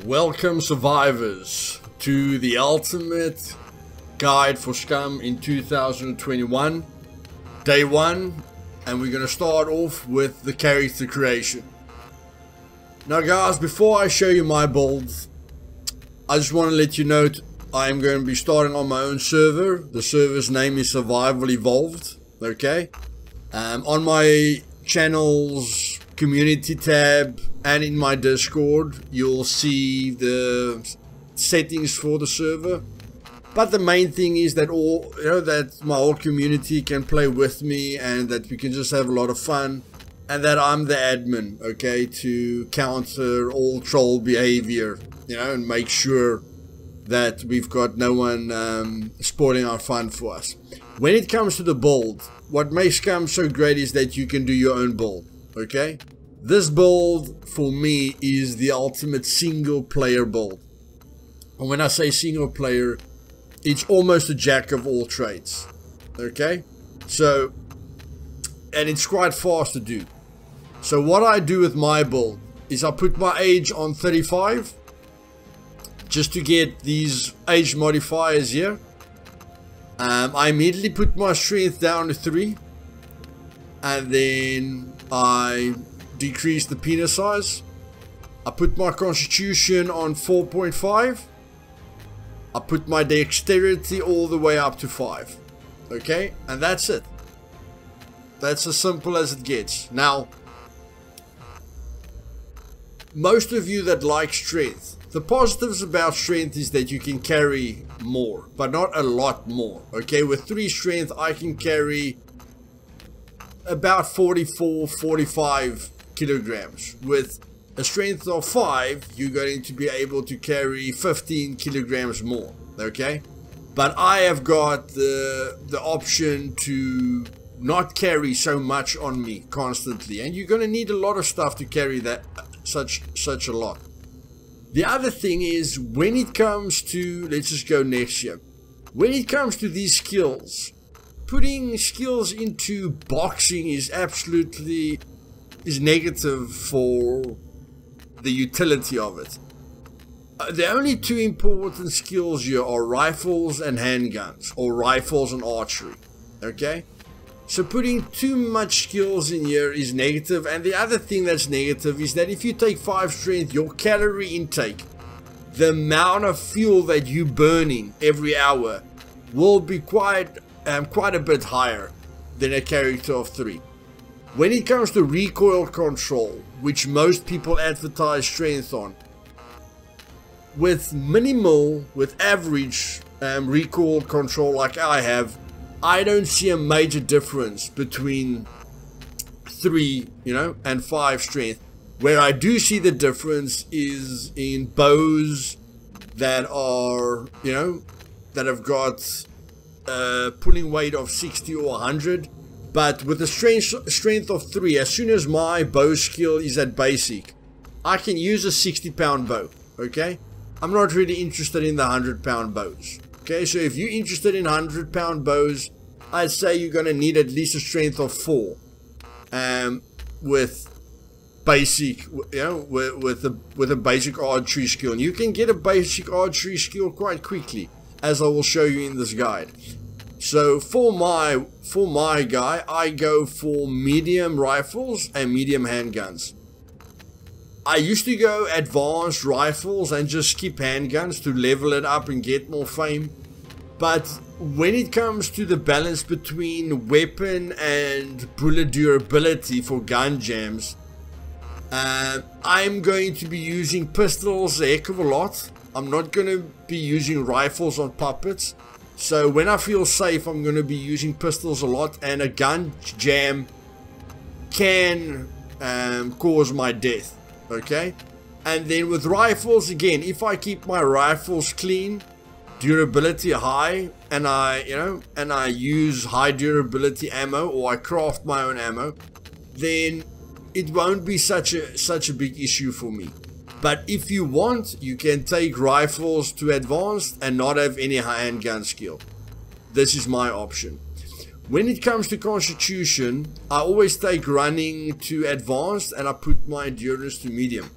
Welcome survivors to the ultimate guide for scum in 2021 day one and we're to start off with the character creation. Now guys before I show you my build I just want to let you know I am going to be starting on my own server. The server's name is survival evolved okay? Um, on my channel's community tab and in my discord you'll see the settings for the server. But the main thing is that all you know that my whole community can play with me and that we can just have a lot of fun and that I'm the admin okay to counter all troll behavior you know and make sure that we've got no one um, spoiling our fun for us. When it comes to the build what makes Scum so great is that you can do your own build okay this build for me is the ultimate single player build. And when I say single player, it's almost a jack of all trades. Okay? So, and it's quite fast to do. So what I do with my build is I put my age on 35 just to get these age modifiers here. Um, I immediately put my strength down to 3 and then I decrease the penis size. I put my constitution on 4.5. I put my dexterity all the way up to 5. Okay, and that's it. That's as simple as it gets. Now, most of you that like strength, the positives about strength is that you can carry more, but not a lot more. Okay, with 3 strength, I can carry about 44, 45 kilograms. With a strength of 5, you're going to be able to carry 15 kilograms more, okay? But I have got the, the option to not carry so much on me constantly. And you're going to need a lot of stuff to carry that such such a lot. The other thing is when it comes to, let's just go next year. When it comes to these skills, putting skills into boxing is absolutely is negative for the utility of it. Uh, the only two important skills here are rifles and handguns, or rifles and archery. Okay? So putting too much skills in here is negative, and the other thing that's negative is that if you take 5 strength, your calorie intake, the amount of fuel that you burning every hour, will be quite um, quite a bit higher than a character of 3. When it comes to recoil control, which most people advertise strength on, with minimal, with average um, recoil control like I have, I don't see a major difference between 3, you know, and 5 strength. Where I do see the difference is in bows that are, you know, that have got uh, pulling weight of 60 or 100 but with a strength, strength of 3, as soon as my bow skill is at basic, I can use a 60 pound bow, okay? I'm not really interested in the 100 pound bows. Okay, so if you're interested in 100 pound bows, I'd say you're going to need at least a strength of 4. Um, with basic, you know, with, with, a, with a basic archery skill. And you can get a basic archery skill quite quickly, as I will show you in this guide. So for my for my guy, I go for medium rifles and medium handguns. I used to go advanced rifles and just skip handguns to level it up and get more fame. But when it comes to the balance between weapon and bullet durability for gun jams, uh, I'm going to be using pistols a heck of a lot. I'm not going to be using rifles on puppets. So when I feel safe, I'm going to be using pistols a lot, and a gun jam can um, cause my death. Okay? And then with rifles, again, if I keep my rifles clean, durability high, and I, you know, and I use high durability ammo, or I craft my own ammo, then it won't be such a such a big issue for me. But if you want, you can take rifles to advanced and not have any handgun skill. This is my option. When it comes to constitution, I always take running to advanced and I put my endurance to medium.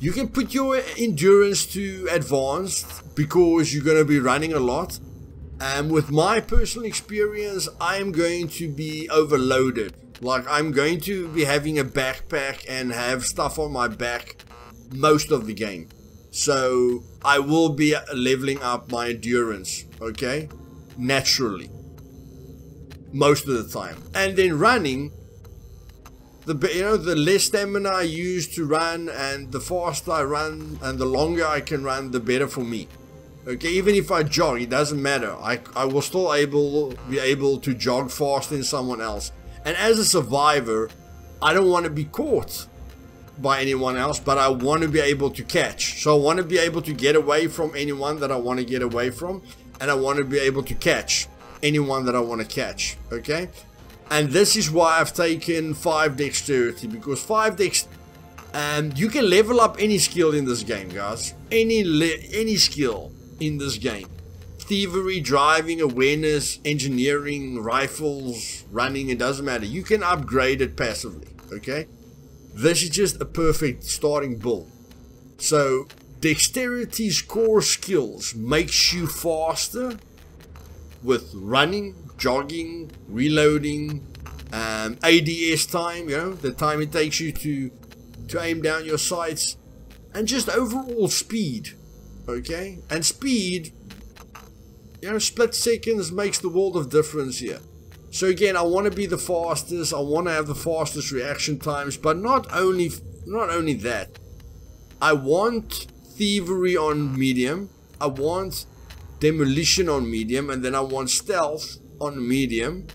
You can put your endurance to advanced because you're going to be running a lot. And with my personal experience, I am going to be overloaded. Like I'm going to be having a backpack and have stuff on my back most of the game. So I will be leveling up my endurance, okay? Naturally. Most of the time. And then running, the you know the less stamina I use to run and the faster I run and the longer I can run the better for me okay even if I jog it doesn't matter I, I will still able be able to jog faster than someone else and as a survivor I don't want to be caught by anyone else but I want to be able to catch. So I want to be able to get away from anyone that I want to get away from and I want to be able to catch anyone that I want to catch okay? And this is why I've taken 5 dexterity because 5 dex and um, you can level up any skill in this game guys. Any any skill in this game thievery driving awareness engineering rifles running it doesn't matter. You can upgrade it passively okay? This is just a perfect starting build so dexterity's core skills makes you faster with running jogging, reloading, um, ADS time, you know, the time it takes you to to aim down your sights, and just overall speed, okay? And speed, you know, split seconds makes the world of difference here. So again, I want to be the fastest. I want to have the fastest reaction times, but not only not only that. I want thievery on medium. I want demolition on medium, and then I want stealth on medium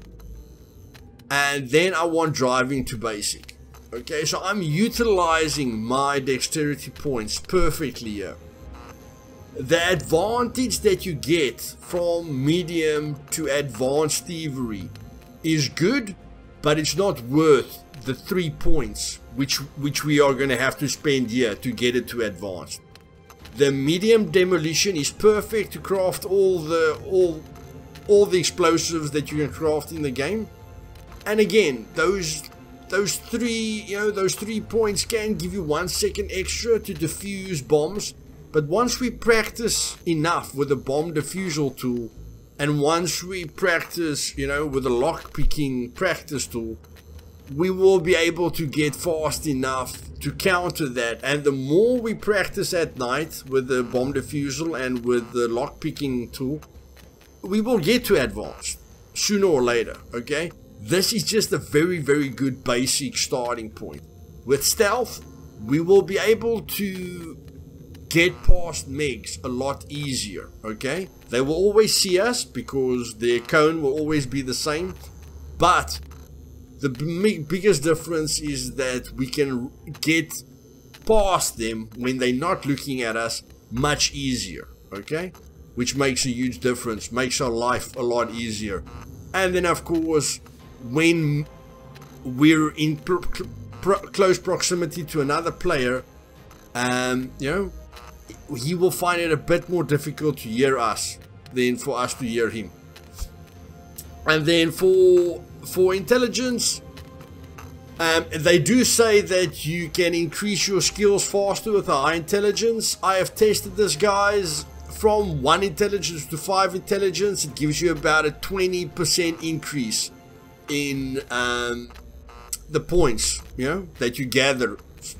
and then I want driving to basic. Okay, so I'm utilizing my dexterity points perfectly here. The advantage that you get from medium to advanced thievery is good, but it's not worth the three points which which we are going to have to spend here to get it to advanced. The medium demolition is perfect to craft all the all all the explosives that you can craft in the game. And again, those those three, you know, those three points can give you one second extra to defuse bombs. But once we practice enough with the bomb defusal tool, and once we practice, you know, with the lock picking practice tool, we will be able to get fast enough to counter that. And the more we practice at night with the bomb defusal and with the lock picking tool, we will get to advanced sooner or later, okay? This is just a very, very good basic starting point. With stealth, we will be able to get past mechs a lot easier, okay? They will always see us because their cone will always be the same, but the biggest difference is that we can get past them when they're not looking at us much easier, okay? which makes a huge difference, makes our life a lot easier. And then, of course, when we're in pr pr close proximity to another player, um, you know, he will find it a bit more difficult to hear us than for us to hear him. And then for for intelligence, um, they do say that you can increase your skills faster with a high intelligence. I have tested this, guys from 1 intelligence to 5 intelligence, it gives you about a 20% increase in um, the points, you know, that you gather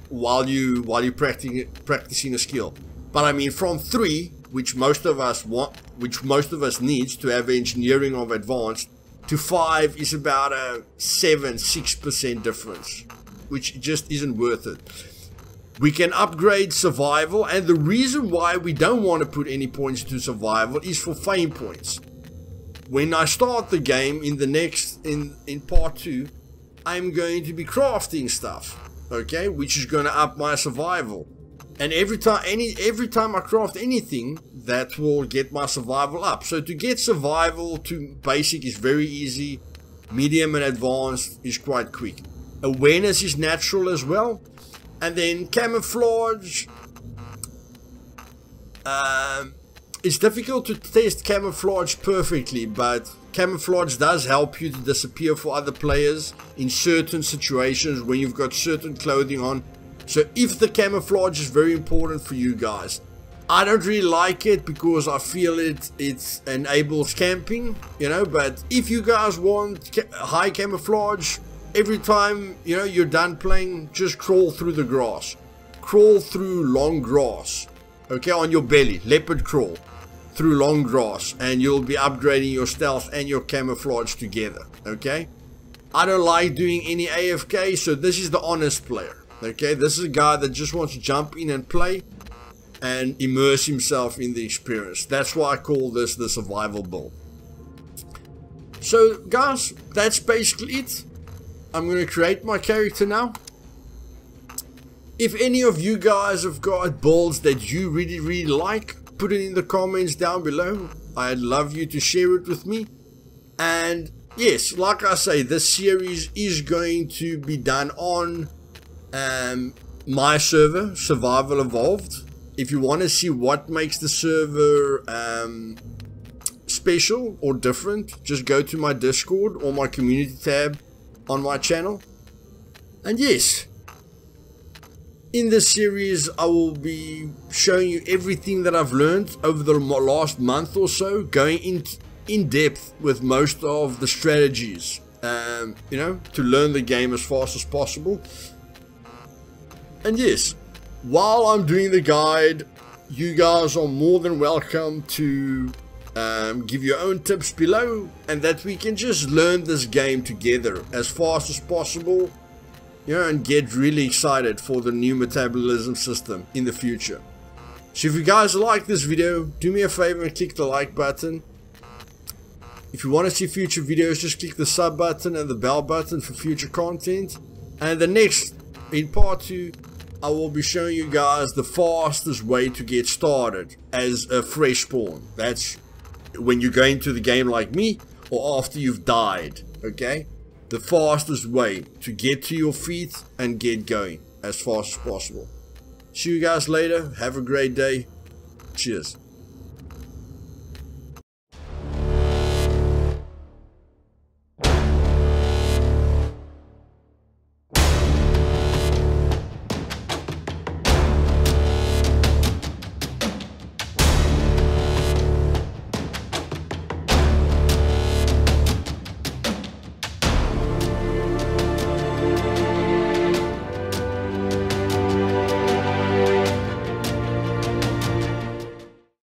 while you while you're practicing practicing a skill. But I mean, from three, which most of us want, which most of us needs to have engineering of advanced, to five is about a seven six percent difference, which just isn't worth it. We can upgrade survival, and the reason why we don't want to put any points to survival is for fame points. When I start the game in the next, in, in part 2, I'm going to be crafting stuff, okay, which is going to up my survival. And every time, any every time I craft anything, that will get my survival up. So to get survival to basic is very easy. Medium and advanced is quite quick. Awareness is natural as well. And then camouflage. Um, it's difficult to test camouflage perfectly, but camouflage does help you to disappear for other players in certain situations when you've got certain clothing on. So if the camouflage is very important for you guys, I don't really like it because I feel it it enables camping, you know, but if you guys want ca high camouflage, every time, you know, you're done playing, just crawl through the grass. Crawl through long grass, okay, on your belly, leopard crawl through long grass and you'll be upgrading your stealth and your camouflage together, okay? I don't like doing any AFK, so this is the honest player, okay? This is a guy that just wants to jump in and play and immerse himself in the experience. That's why I call this the survival build. So guys, that's basically it. I'm going to create my character now. If any of you guys have got builds that you really, really like, put it in the comments down below. I'd love you to share it with me. And yes, like I say, this series is going to be done on um, my server, Survival Evolved if you want to see what makes the server um, special or different, just go to my Discord or my community tab on my channel. And yes, in this series I will be showing you everything that I've learned over the last month or so, going in, in depth with most of the strategies, um, you know, to learn the game as fast as possible. And yes, while I'm doing the guide, you guys are more than welcome to um, give your own tips below and that we can just learn this game together as fast as possible you know, and get really excited for the new metabolism system in the future. So if you guys like this video, do me a favor and click the like button. If you want to see future videos, just click the sub button and the bell button for future content. And the next, in part 2, I will be showing you guys the fastest way to get started as a fresh spawn. That's when you go into the game like me or after you've died, okay? The fastest way to get to your feet and get going as fast as possible. See you guys later. Have a great day. Cheers.